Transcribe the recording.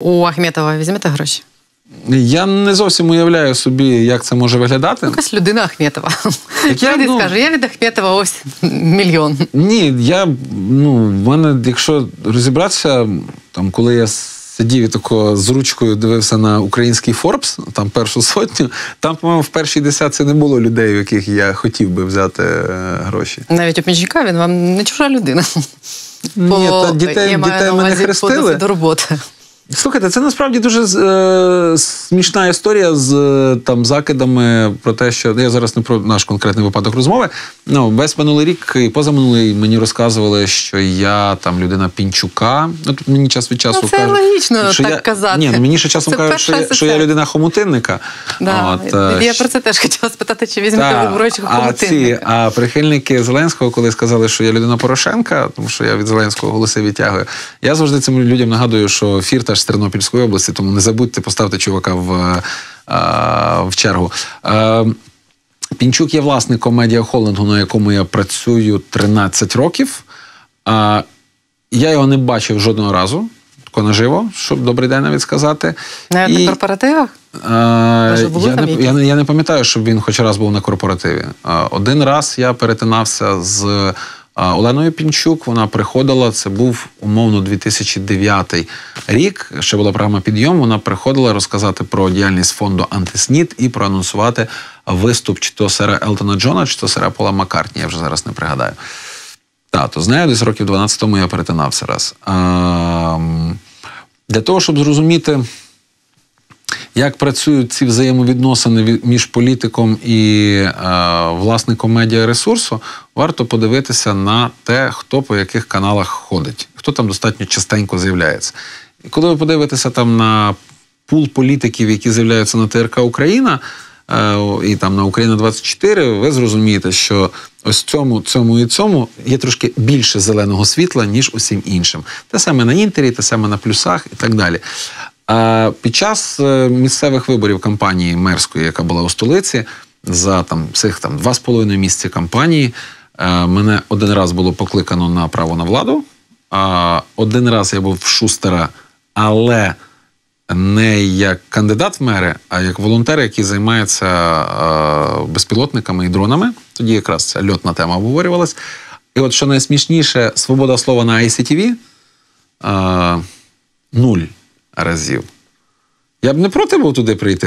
У Ахметова візьмете гроші? Я не зовсім уявляю собі, як це може виглядати. Якась людина Ахметова. Так я, ну- скаже, я від Ахметова ось мільйон. Ні, я ну, в мене, якщо розібратися, там, коли я сидів і тако з ручкою дивився на український Форбс, там першу сотню, там, по-моєму, в першій десятці не було людей, у яких я хотів би взяти е, гроші. Навіть у Пінчука він вам не чужа людина. Ні, та дітей- дітей на ми не увазі хрестили. досвіду роботи. Слухайте, це насправді дуже е, смішна історія з е, там закидами про те, що я зараз не про наш конкретний випадок розмови. Ну, весь минулий рік і позаминулий мені розказували, що я там людина Пінчука. Ну тут мені час від часу Ну, це кажуть, логічно що так я, казати. Ні, ну мені ще часом Це кажуть, що я, що я людина хомутинника. Да. От, е, я про це теж хотіла спитати, чи візьмете та, ви гроші а ці а прихильники Зеленського, коли сказали, що я людина Порошенка, тому що я від Зеленського голоси відтягую. Я завжди цим людям нагадую, що фірташ з Тернопільської області, тому не забудьте поставити чувака в, е, в чергу. Е, Пінчук є власником медіахолдингу, на якому я працюю 13 років. Я його не бачив жодного разу, тако наживо, щоб добрий день навіть сказати. Навіть на корпоративах? Е, були я, не, я, я не пам'ятаю, щоб він хоч раз був на корпоративі. Е, Один раз я перетинався з е, Оленою Пінчук. Вона приходила. Це був умовно 2009 рік. Ще була програма Підйом. Вона приходила розказати про діяльність фонду Антиснід і проанонсувати виступ чи то сера Елтона Джона, чи то сера Пола Маккартні. Я вже зараз не пригадаю. Так, то з нею десь років 12 тому я перетинався раз. Ем, Для того, щоб зрозуміти, як працюють ці взаємовідносини між політиком і е, власником медіаресурсу, варто подивитися на те, хто по яких каналах ходить, хто там достатньо частенько з'являється. І коли ви подивитеся там на пул політиків, які з'являються на ТРК Україна. е, І там на Україна 24 ви зрозумієте, що ось цьому, цьому і цьому є трошки більше зеленого світла, ніж усім іншим. Те саме на інтері, те саме на плюсах і так далі. Під час е, місцевих виборів кампанії мерської, яка була у столиці, за там цих там два з половиною місяці кампанії, е, мене один раз було покликано на право на владу. Один раз я був в Шустера, але не як кандидат в мери, а як волонтер, який займається е, безпілотниками і дронами. Тоді якраз ця льотна тема обговорювалась. І от що найсмішніше, свобода слова на ICTV нуль разів. Я б не проти був туди прийти.